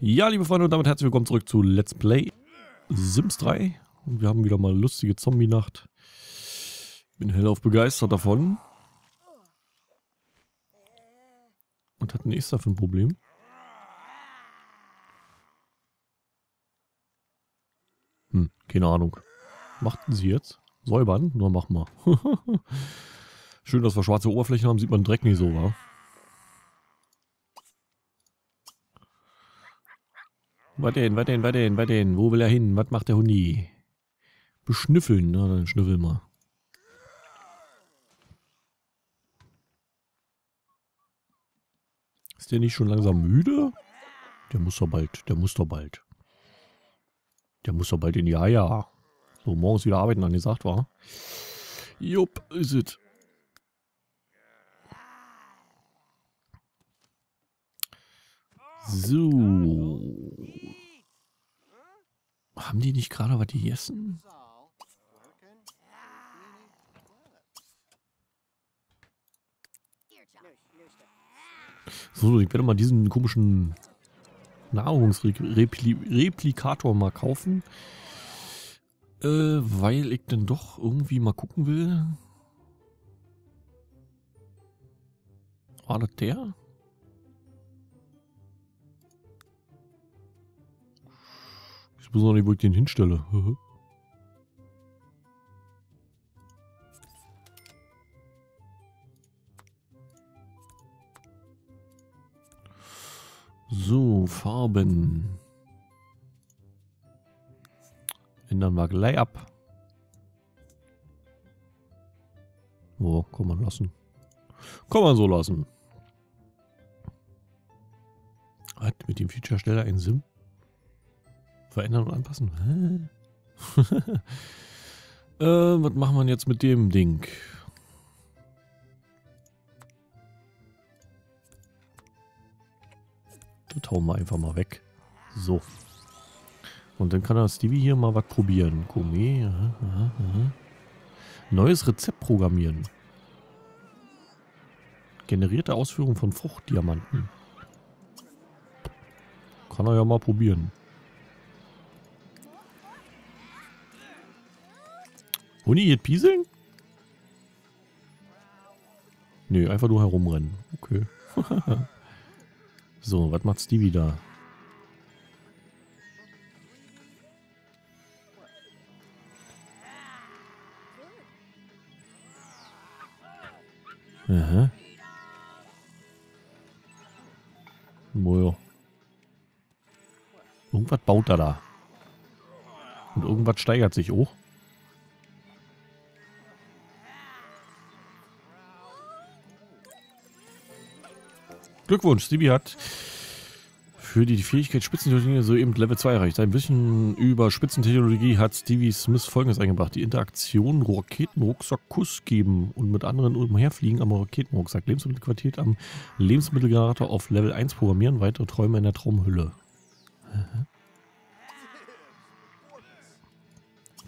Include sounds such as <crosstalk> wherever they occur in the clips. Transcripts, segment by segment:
Ja, liebe Freunde und damit herzlich willkommen zurück zu Let's Play Sims 3. Und wir haben wieder mal lustige Zombie-Nacht. Bin hellauf begeistert davon. Und hat ein nächster für ein Problem. Hm, keine Ahnung. Machten sie jetzt? Säubern? Na, mach mal. <laughs> Schön, dass wir schwarze Oberflächen haben, sieht man Dreck nicht so, wa? Was denn, was denn? Wo will er hin? Was macht der Hundi? Beschnüffeln. Na, dann schnüffel mal. Ist der nicht schon langsam müde? Der muss doch bald, der muss doch bald. Der muss doch bald in die Eier. So, morgens wieder arbeiten angesagt, war. Jupp, ist es. So. Haben die nicht gerade was gegessen? So, ich werde mal diesen komischen Nahrungsreplikator mal kaufen. Äh, weil ich dann doch irgendwie mal gucken will. War das der? Ich muss noch nicht, wo ich den hinstelle. So, Farben. Ändern wir gleich ab. Oh, kann man lassen. Kann man so lassen. Hat mit dem Feature schneller ein Sim? Verändern und anpassen? <laughs> äh, was machen wir jetzt mit dem Ding? Das hauen wir einfach mal weg. So. Und dann kann der Stevie hier mal was probieren. Aha, aha, aha. Neues Rezept programmieren. Generierte Ausführung von Fruchtdiamanten. Kann er ja mal probieren. Huni geht pieseln? Nö, einfach nur herumrennen. Okay. <laughs> so, was macht Stevie da? Aha. Mojo. Irgendwas baut er da. Und irgendwas steigert sich auch. Glückwunsch, Stevie hat für die Fähigkeit Spitzentechnologie soeben Level 2 erreicht. Ein bisschen über Spitzentechnologie hat Stevie Smith folgendes eingebracht. Die Interaktion Raketenrucksack Kuss geben und mit anderen umherfliegen am Raketenrucksack. Lebensmittelquartier am Lebensmittelgenerator auf Level 1 programmieren. Weitere Träume in der Traumhülle.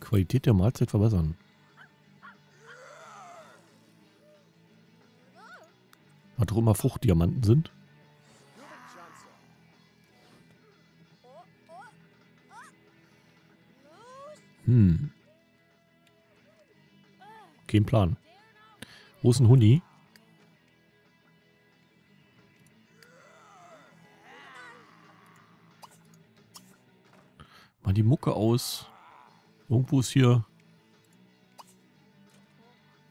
Qualität der Mahlzeit verbessern. Was auch immer Fruchtdiamanten sind. Hm. Kein Plan. Wo ist ein Huni? Mal die Mucke aus. Irgendwo ist hier...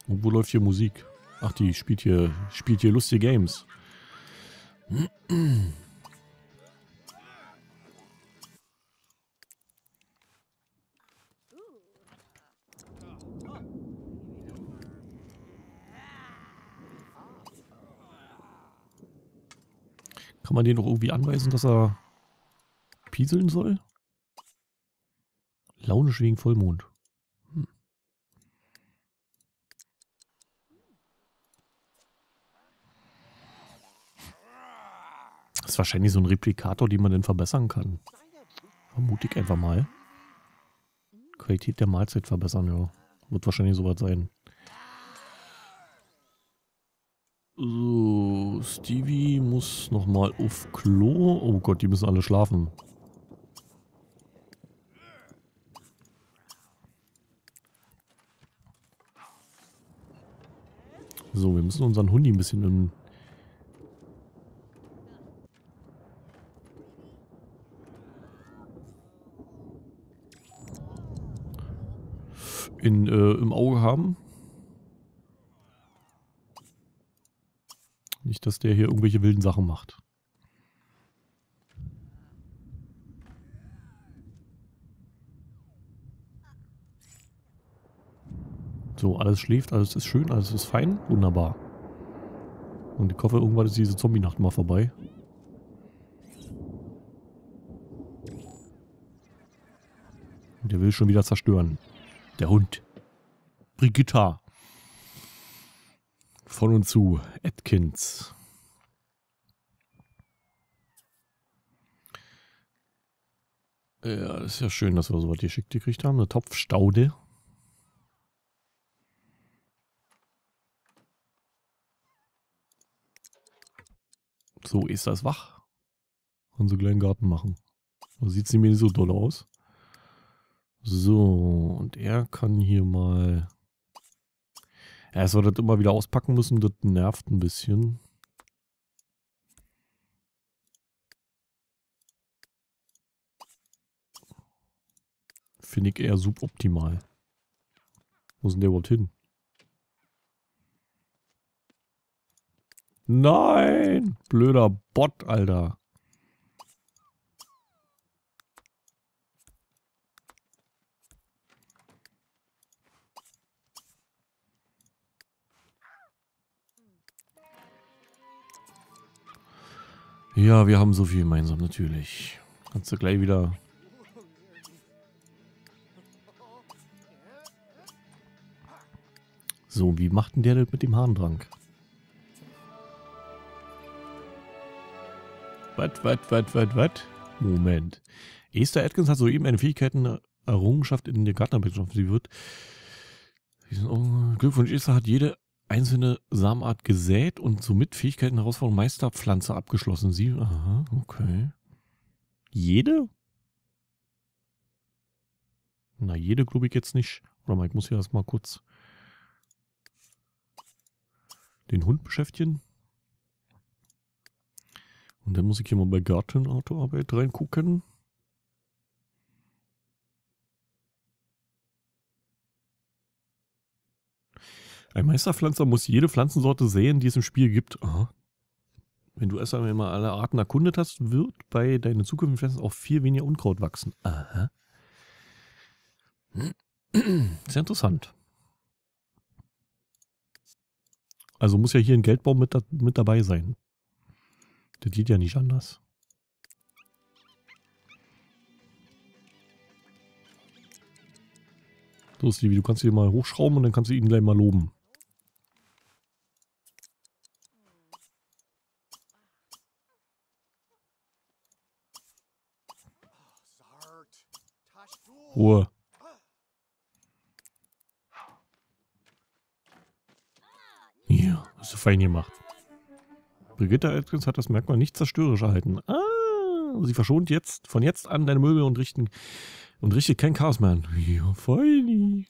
Irgendwo läuft hier Musik. Ach, die spielt hier, spielt hier lustige Games. Kann man den noch irgendwie anweisen, dass er pieseln soll? Launisch wegen Vollmond. Das ist wahrscheinlich so ein Replikator, den man dann verbessern kann. Vermute einfach mal. Qualität der Mahlzeit verbessern, ja. Wird wahrscheinlich sowas sein. So, So, Stevie muss nochmal auf Klo. Oh Gott, die müssen alle schlafen. So, wir müssen unseren Hundi ein bisschen in, in, äh, im Auge haben. Nicht, dass der hier irgendwelche wilden Sachen macht. So, alles schläft, alles ist schön, alles ist fein. Wunderbar. Und ich hoffe, irgendwann ist diese Zombie-Nacht mal vorbei. Der will schon wieder zerstören. Der Hund. Brigitta. Von und zu. Atkins. Ja, das ist ja schön, dass wir so was geschickt gekriegt haben. Eine Topfstaude. So, ist das wach. Und so einen kleinen Garten machen. Da sieht sie mir nicht so doll aus. So, und er kann hier mal... Er soll das immer wieder auspacken müssen, das nervt ein bisschen. Finde ich eher suboptimal. Wo ist denn der überhaupt hin? Nein! Blöder Bot, Alter. Ja, wir haben so viel gemeinsam, natürlich. Kannst du gleich wieder... So, wie macht denn der das mit dem Harndrang? Was, was, was, was, was? Moment. Esther Atkins hat soeben eine Fähigkeiten Errungenschaft in der Gartnerwissenschaft. Sie wird... Glückwunsch, Esther hat jede einzelne Samenart gesät und somit Fähigkeiten Herausforderung Meisterpflanze abgeschlossen. Sie, aha, okay. Jede? Na, jede glaube ich jetzt nicht. Oder mal, ich muss hier erstmal kurz den Hund beschäftigen. Und dann muss ich hier mal bei Gartenautoarbeit reingucken. Ein Meisterpflanzer muss jede Pflanzensorte säen, die es im Spiel gibt. Aha. Wenn du erst einmal alle Arten erkundet hast, wird bei deinen zukünftigen Pflanzen auch viel weniger Unkraut wachsen. Aha. Sehr interessant. Also muss ja hier ein Geldbaum mit, mit dabei sein. Das geht ja nicht anders. So, Stevie, du kannst ihn mal hochschrauben und dann kannst du ihn gleich mal loben. Ruhe. Ja, hast du fein gemacht. Brigitte Atkins hat das Merkmal nicht zerstörerisch erhalten. Ah, sie verschont jetzt, von jetzt an deine Möbel und richten und richtet kein Chaos mehr an. Ja, feini.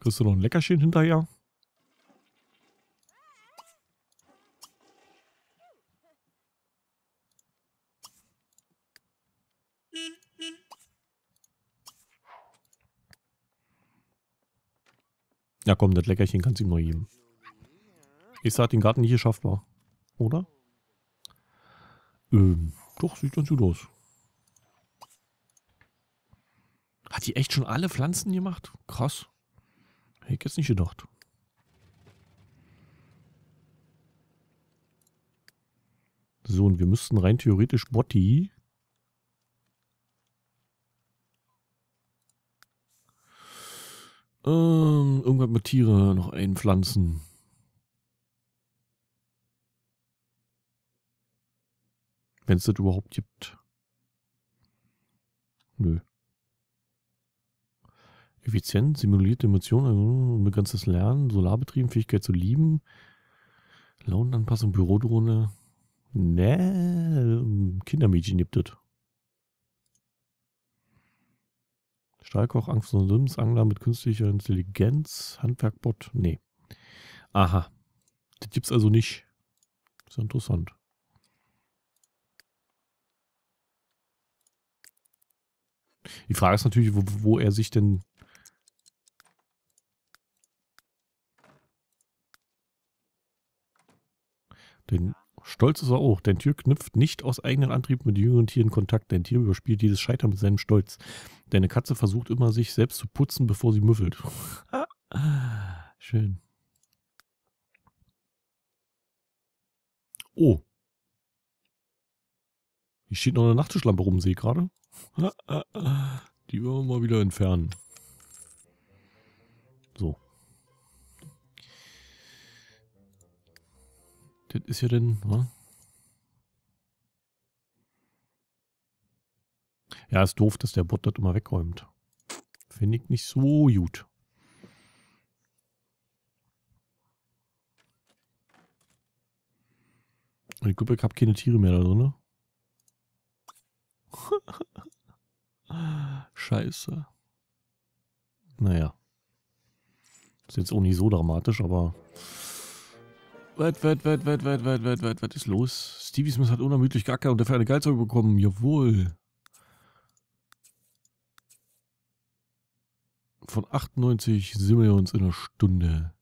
Kriegst du noch ein Leckerchen hinterher? Ja komm, das Leckerchen kannst du ihm noch geben. Ich hat den Garten nicht geschafft war. Oder? Ähm, doch, sieht ganz gut aus. Hat die echt schon alle Pflanzen gemacht? Krass. Hätte ich jetzt nicht gedacht. So, und wir müssten rein theoretisch Botti Ähm, irgendwas mit Tiere noch einpflanzen. Wenn es das überhaupt gibt. Nö. Effizient, simulierte Emotionen, also begrenztes Lernen, Solarbetrieben, Fähigkeit zu lieben, Launenanpassung, Bürodrohne. Ne, Kindermädchen gibt es. Stahlkoch, Angst und Sims, Angler mit künstlicher Intelligenz, Handwerkbot. Nee. Aha. Das gibt's also nicht. ist interessant. Die Frage ist natürlich, wo, wo er sich denn Den Stolz ist er auch. Dein Tier knüpft nicht aus eigenem Antrieb mit jüngeren Tieren Kontakt. Dein Tier überspielt jedes Scheitern mit seinem Stolz. Deine Katze versucht immer, sich selbst zu putzen, bevor sie müffelt. <laughs> Schön. Oh. Hier steht noch eine Nachttischlampe rum, sehe ich gerade. <laughs> Die wollen wir mal wieder entfernen. Das ist ja dann, ne? Ja, ist doof, dass der Bot das immer wegräumt. Finde ich nicht so gut. Ich glaube, ich habe keine Tiere mehr da drin. <laughs> Scheiße. Naja. Ist jetzt auch nicht so dramatisch, aber was, was, was, was, was, was, was, was, was ist los? Stevie Smith hat unermüdlich Gacker und dafür eine Geizung bekommen. Jawohl. Von 98 sind wir uns in einer Stunde.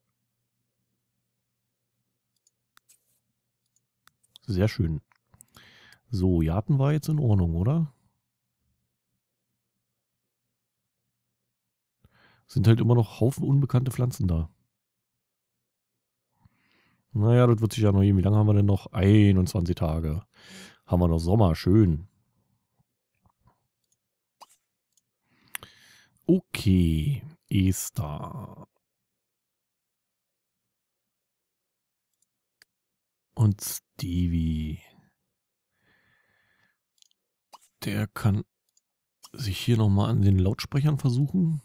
Sehr schön. So, Jaten war jetzt in Ordnung, oder? Sind halt immer noch Haufen unbekannte Pflanzen da. Naja, das wird sich ja noch gehen. Wie lange haben wir denn noch? 21 Tage. Haben wir noch Sommer. Schön. Okay. Esther. Und Stevie. Der kann sich hier nochmal an den Lautsprechern versuchen.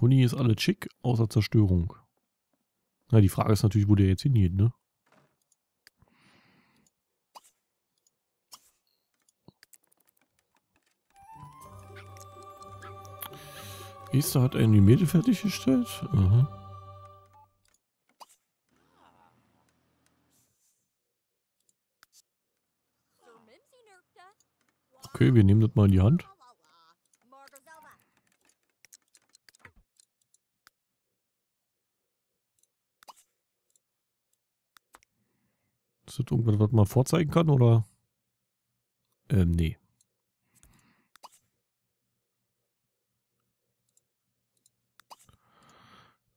Huni ist alles schick, außer Zerstörung. Na, die Frage ist natürlich, wo der jetzt hingeht, ne? Esther hat ein Gemälde fertiggestellt. Aha. Okay, wir nehmen das mal in die Hand. Irgendwas, was man vorzeigen kann, oder? Ähm, nee.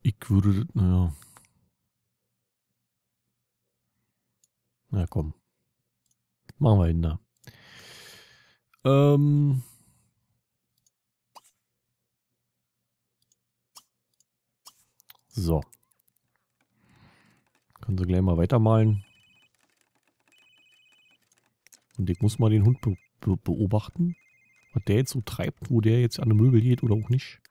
Ich würde, naja. Na komm. Machen wir hin da. Ähm. So. Können Sie gleich mal weitermalen. Und ich muss mal den Hund be be beobachten, was der jetzt so treibt, wo der jetzt an eine Möbel geht oder auch nicht.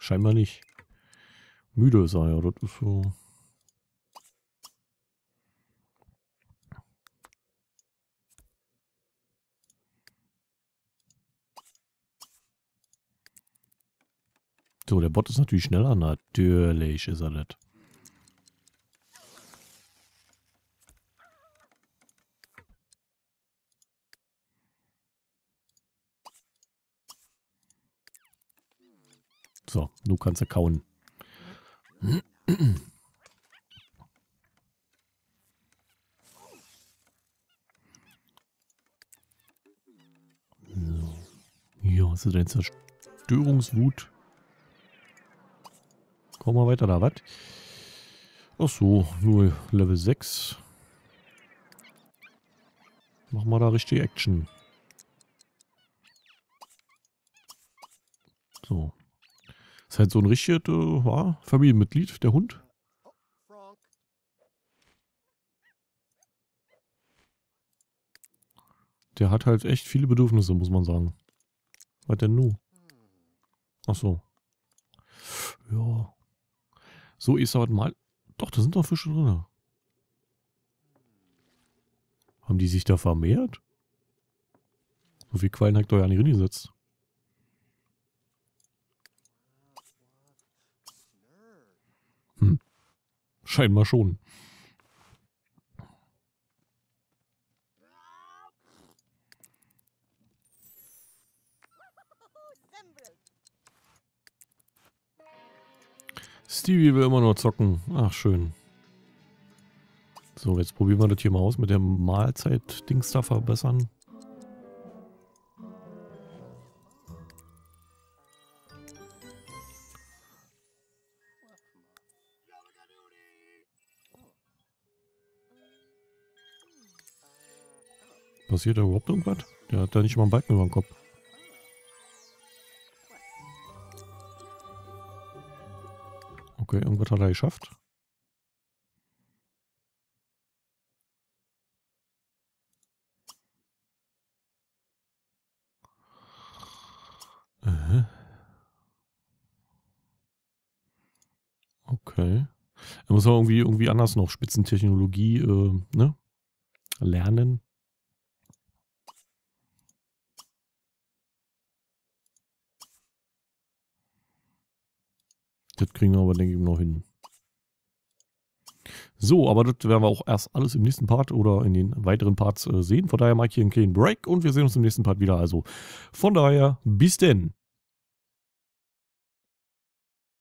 Scheinbar nicht. Müde ist er ja, das ist so... So, der Bot ist natürlich schneller. Natürlich ist er das. So, du kannst ja kauen. So. Ja, hast du deine Zerstörungswut? Kommen wir weiter, da, was? Ach so, nur Level 6. Machen wir da richtig Action. So. Ist halt so ein richtiges äh, Familienmitglied, der Hund. Der hat halt echt viele Bedürfnisse, muss man sagen. Was denn nun? Ach so. Ja, so, ist aber mal. Doch, da sind doch Fische drin. Haben die sich da vermehrt? So viel Quallen hat doch ja nicht reingesetzt. Hm. Scheinbar schon. Stevie will immer nur zocken. Ach, schön. So, jetzt probieren wir das hier mal aus mit der Mahlzeit-Dings da verbessern. Passiert da überhaupt irgendwas? Der hat da nicht mal einen Balken über dem Kopf. Irgendwas hat er geschafft. Okay. Er muss auch irgendwie, irgendwie anders noch Spitzentechnologie äh, ne? lernen. Das kriegen wir aber, denke ich, noch hin. So, aber das werden wir auch erst alles im nächsten Part oder in den weiteren Parts äh, sehen. Von daher mache ich hier einen kleinen Break und wir sehen uns im nächsten Part wieder. Also von daher, bis denn.